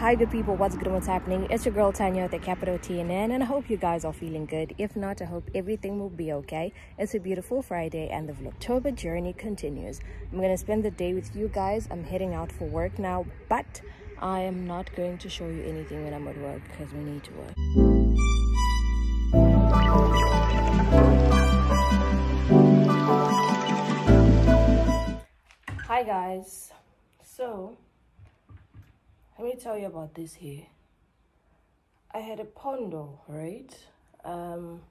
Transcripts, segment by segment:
Hi, good people. What's good? and What's happening? It's your girl Tanya at the capital T and I hope you guys are feeling good. If not, I hope everything will be okay. It's a beautiful Friday, and the Vlogtober journey continues. I'm gonna spend the day with you guys. I'm heading out for work now, but I am not going to show you anything when I'm at work because we need to work. Hi guys. So let me tell you about this here. I had a pondo, right? Um,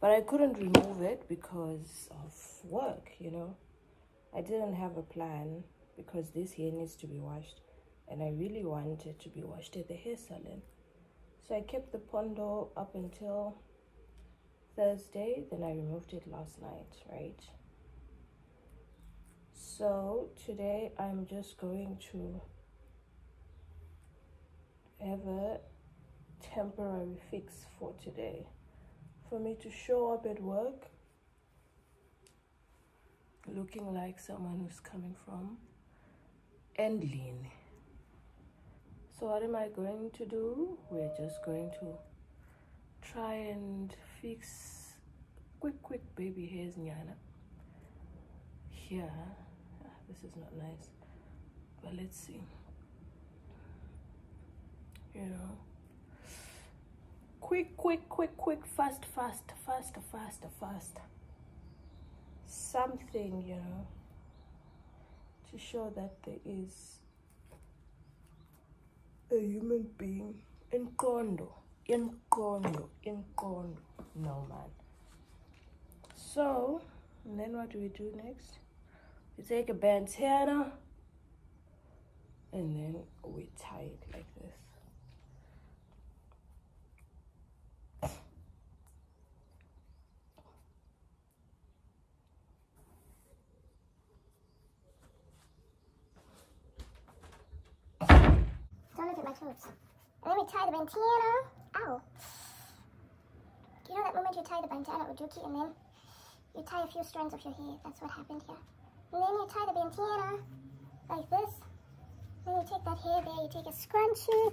but I couldn't remove it because of work, you know. I didn't have a plan because this hair needs to be washed and I really wanted to be washed at the hair salon. So I kept the pondo up until Thursday, then I removed it last night, right? So today I'm just going to a temporary fix for today for me to show up at work looking like someone who's coming from Endlin. So what am I going to do? We're just going to try and fix quick quick baby hairs nyana. Here. This is not nice. But let's see you know. Quick quick quick quick fast fast fast fast fast. Something you know to show that there is a human being in condo in condo in condo. No man. So and then what do we do next? We take a bandana and then we tie it like this toes. And then we tie the bandana. Ow. You know that moment you tie the bandana ujuki and then you tie a few strands of your hair. That's what happened here. And then you tie the bandana like this. Then you take that hair there, you take a scrunchie,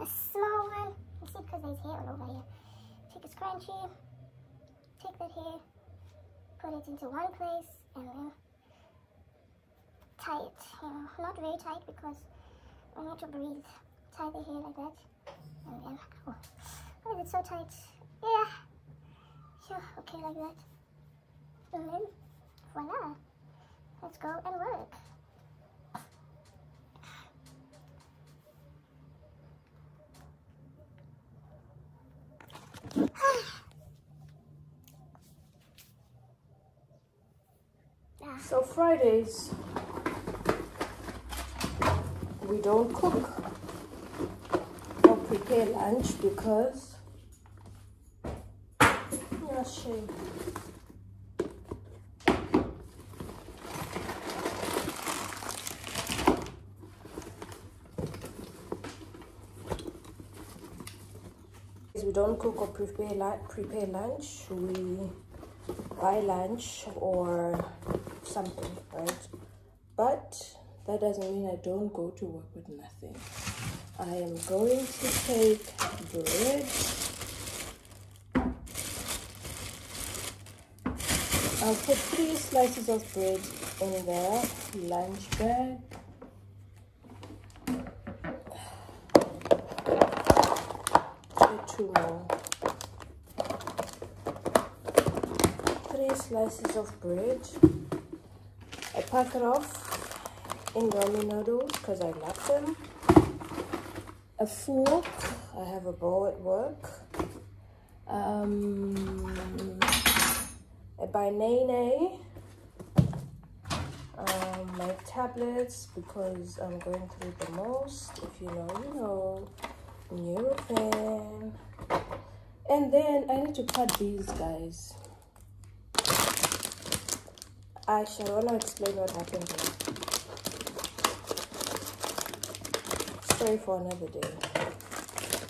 a small one. You see, because there's hair all over here. Take a scrunchie, take that hair, put it into one place, and then tie it. You know, not very tight because we need to breathe tie the hair like that. And then, oh, oh it's so tight. Yeah. Sure, okay, like that. And then, voila. Let's go and work. so Fridays, we don't cook prepare lunch because. We don't cook or prepare prepare lunch. We buy lunch or something, right? But that doesn't mean I don't go to work with nothing. I am going to take bread. I'll put three slices of bread in the lunch bag. Two more. Three slices of bread. I pack it off in ramen noodles because I love them a fork. I have a bowl at work. Um, a banana. Um, my tablets because I'm going through the most. If you know, you know. Nurofen. And then I need to cut these guys. I shall want to explain what happened here. Story for another day.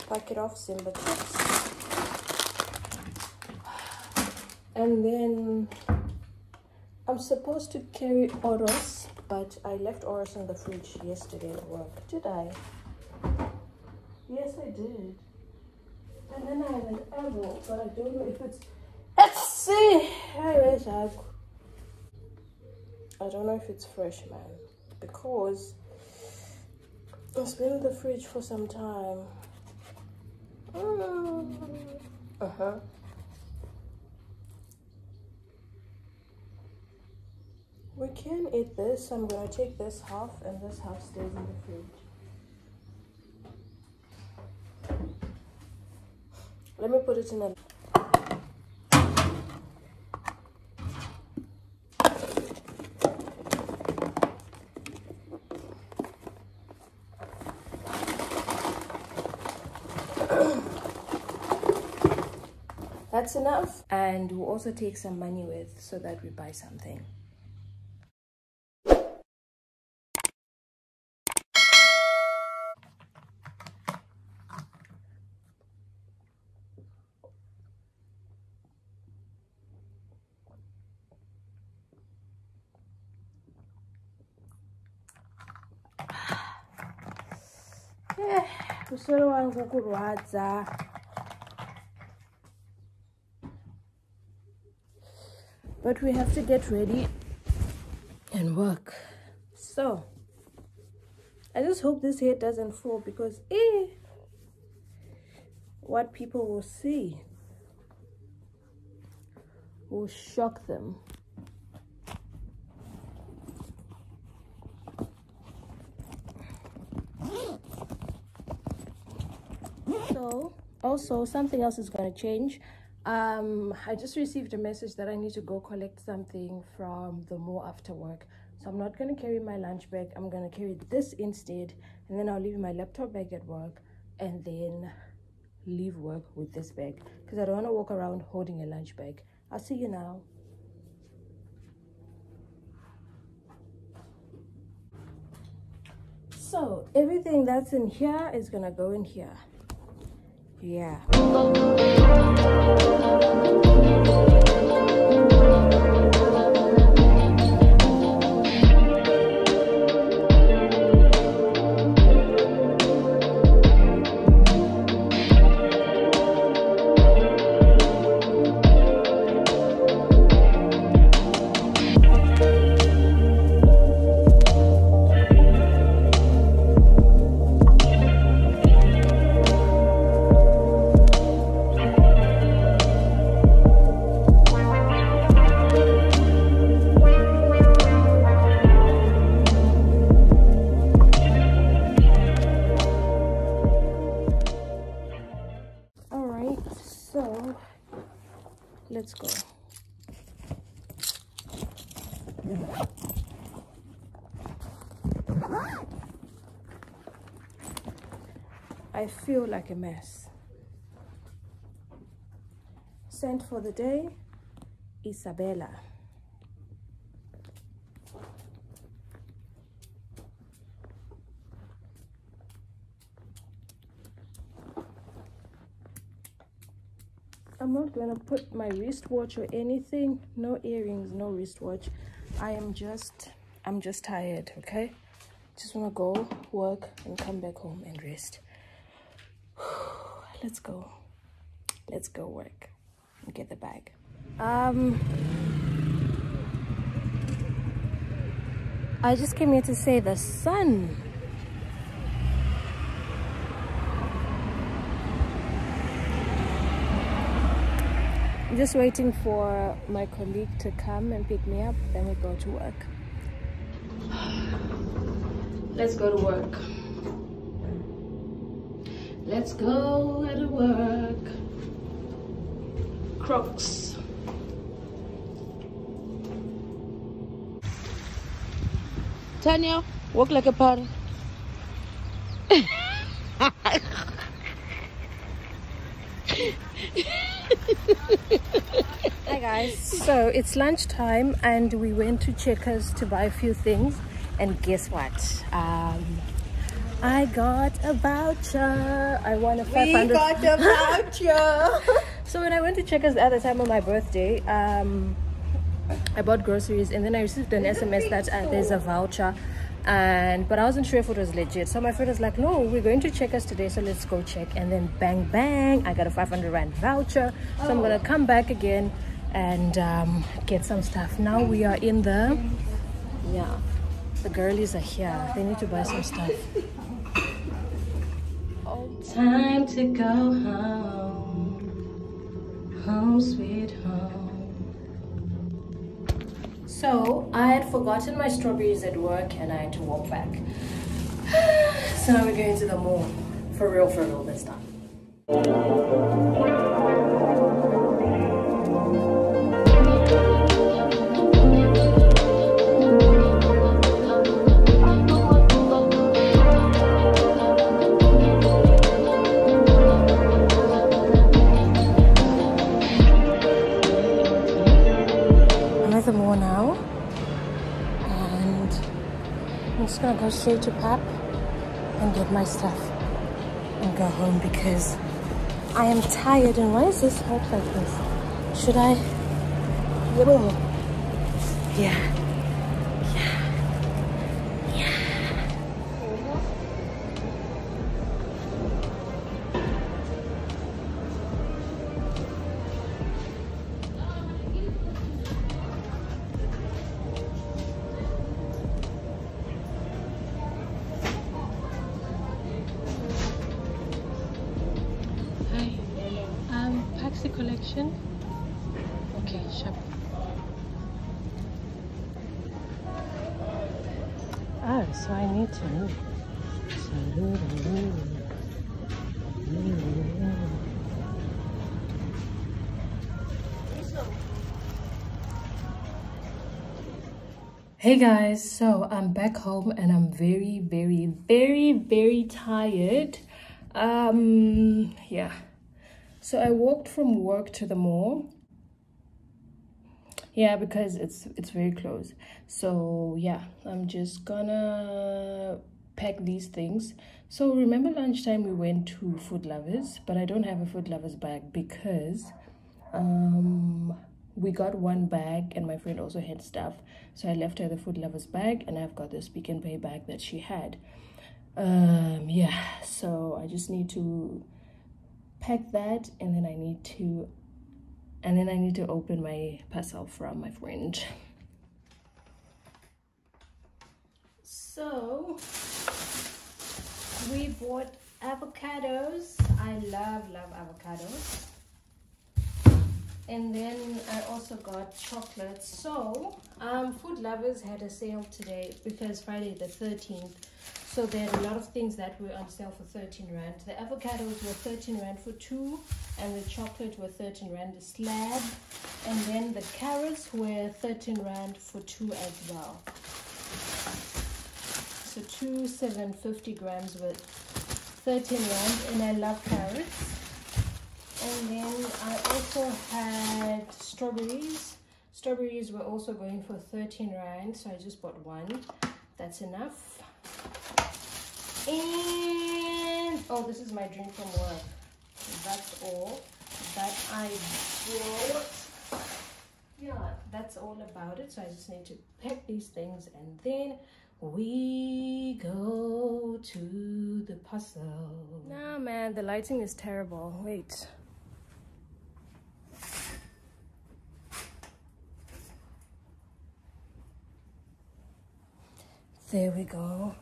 Pack it off Simba chips. And then I'm supposed to carry Oros, but I left Oros in the fridge yesterday at work. Did I? Yes, I did. And then I have an apple, but I don't know if it's. Let's see. I don't know if it's fresh, man, because it's been in the fridge for some time. Mm. Uh huh. We can eat this. I'm gonna take this half, and this half stays in the fridge. Let me put it in a. That's enough. And we'll also take some money with so that we buy something. Eh, musoro wangu kurwadza but we have to get ready and work. So i just hope this hair doesn't fall because eh, what people will see will shock them. So also something else is going to change um i just received a message that i need to go collect something from the mall after work. So i'm not going to carry my lunch bag. I'm going to carry this instead. And then i'll leave my laptop bag at work and then leave work with this bag. Because i don't want to walk around holding a lunch bag. I'll see you now. So everything that's in here is gonna go in here yeah. Like a mess. Sent for the day, Isabella. I'm not gonna put my wristwatch or anything. No earrings, no wristwatch. I am just, I'm just tired, okay? Just wanna go work and come back home and rest. Let's go. Let's go work and get the bag. Um, I just came here to say the sun I'm just waiting for my colleague to come and pick me up, then we go to work. Let's go to work. Let's go to work. Crocs. Tanya, walk like a parrot. Hi guys. So it's lunchtime and we went to Checkers to buy a few things and guess what? Um, I got a voucher. I won a 500. We got a voucher. So when I went to Checkers at the time of my birthday, um, I bought groceries and then I received an SMS that uh, there's a voucher and but I wasn't sure if it was legit. So my friend was like, "No, we're going to Checkers today, so let's go check." And then bang bang, I got a 500 rand voucher, so I'm gonna come back again and um, get some stuff. Now we are in the yeah, the girlies are here. They need to buy some stuff. Time to go home, home sweet home. So I had forgotten my strawberries at work and I had to walk back. so now we're going to the mall. For real, for real this time. I'm just gonna go straight to Pap and get my stuff and go home because I am tired and why is this hot like this? Should I? Yeah. Hey guys, so I'm back home and I'm very, very, very, very tired. Um, yeah. So I walked from work to the mall. Yeah, because it's it's very close. So yeah, I'm just gonna pack these things. So remember lunchtime we went to Food Lovers, but I don't have a Food Lovers bag because um we got one bag and my friend also had stuff. So I left her the Food Lovers bag and I've got the Pick n Pay bag that she had. Um yeah so i just need to pack that and then i need to and then i need to open my parcel from my friend. So we bought avocados. I love love avocados and then I also got chocolates. So, um, Food Lovers had a sale today because Friday the 13th. So there are a lot of things that were on sale for 13 rand. The avocados were 13 rand for two, and the chocolate were 13 rand a slab, and then the carrots were 13 rand for two as well. So two 750 grams with 13 rand, and I love carrots. And then I also had strawberries. Strawberries were also going for 13 rand, so I just bought one. That's enough. And oh, this is my drink from work. That's all that I bought. Yeah, that's all about it. So I just need to pack these things and then we go to the puzzle. Nah, man, the lighting is terrible. Wait. There we go.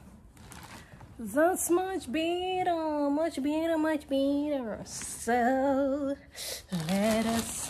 That's much better, much better, much better. So let us.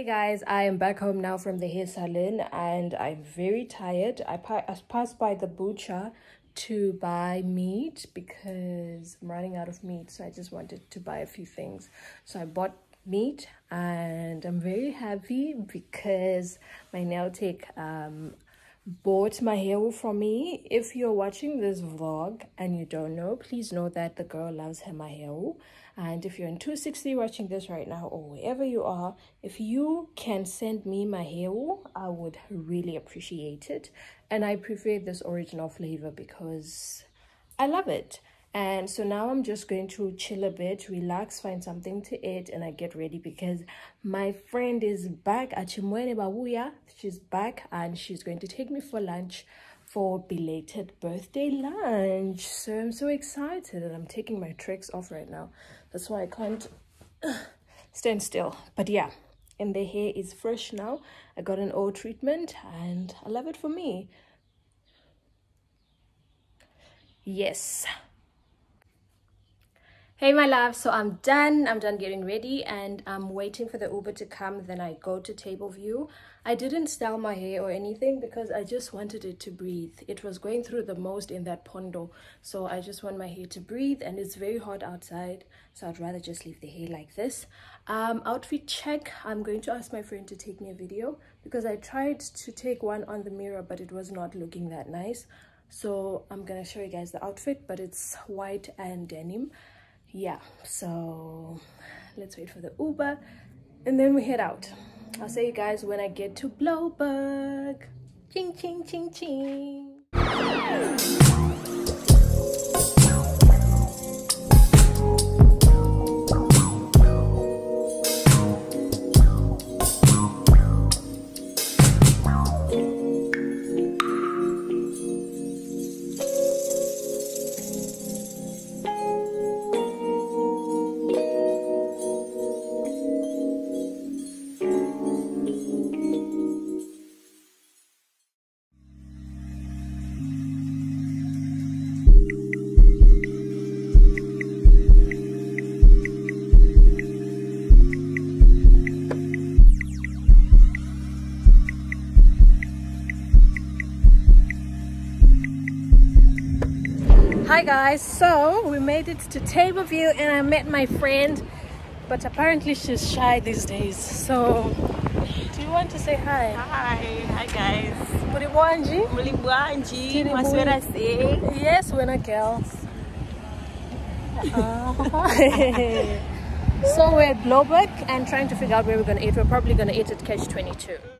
Hey guys, I am back home now from the hair salon and I'm very tired. I, I passed by the butcher to buy meat because I'm running out of meat. So I just wanted to buy a few things. So I bought meat and I'm very happy because my nail tech um, bought my hair from me. If you're watching this vlog and you don't know, please know that the girl loves her my hair and if you're in 260 watching this right now or wherever you are if you can send me my hair i would really appreciate it. And i prefer this original flavor because i love it. And so now i'm just going to chill a bit relax find something to eat and i get ready because my friend is back. At Chimwene Babuya. she's back and she's going to take me for lunch for belated birthday lunch. So i'm so excited and i'm taking my tricks off right now. That's why i can't stand still. But yeah and the hair is fresh now. I got an oil treatment and i love it for me. Yes. Hey my love, so I'm done. I'm done getting ready and I'm waiting for the Uber to come. Then I go to Table View. I didn't style my hair or anything because I just wanted it to breathe. It was going through the most in that pondo. So I just want my hair to breathe and it's very hot outside. So I'd rather just leave the hair like this. Um, outfit check. I'm going to ask my friend to take me a video because I tried to take one on the mirror but it was not looking that nice. So I'm going to show you guys the outfit but it's white and denim yeah so let's wait for the uber and then we head out i'll see you guys when i get to Blouberg ching ching ching ching hi guys. So we made it to table view and i met my friend but apparently she's shy these days. So do you want to say hi? Hi. Hi guys. Muri bwanji muri bwanji maswera say yes we're not girls. So we're at Blouberg and trying to figure out where we're gonna eat. We're probably gonna eat at Catch 22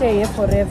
stay here forever.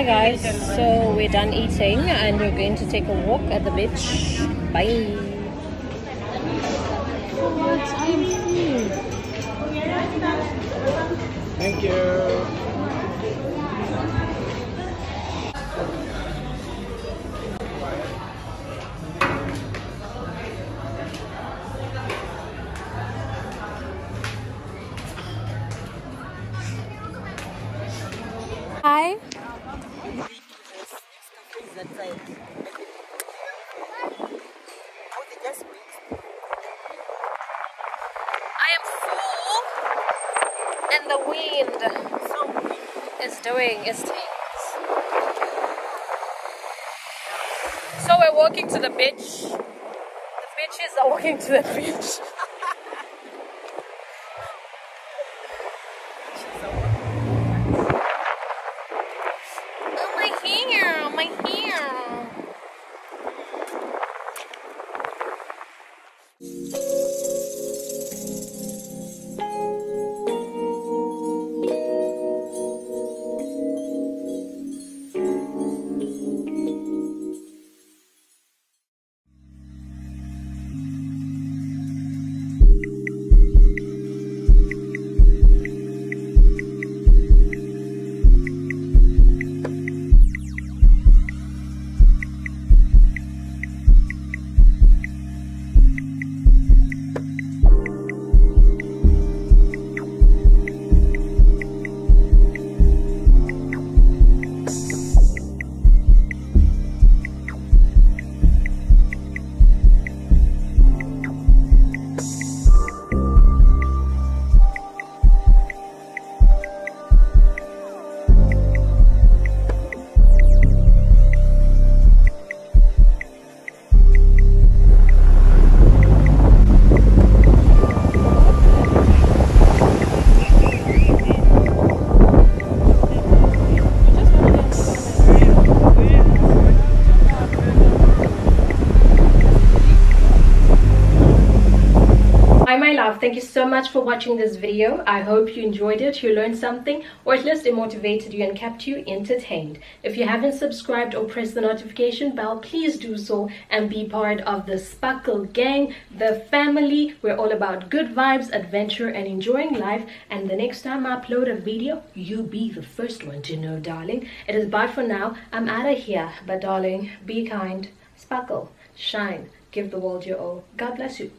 Hi guys, so we're done eating and we're going to take a walk at the beach. Bye. Walking to the beach. The bitches are walking to the beach. Much for watching this video. I hope you enjoyed it, you learned something, or at least it motivated you and kept you entertained. If you haven't subscribed or pressed the notification bell, please do so and be part of the Sparkle Gang, the family. We're all about good vibes, adventure, and enjoying life. And the next time I upload a video, you'll be the first one to know, darling. It is bye for now. I'm out of here, but darling, be kind, sparkle, shine, give the world your all. God bless you.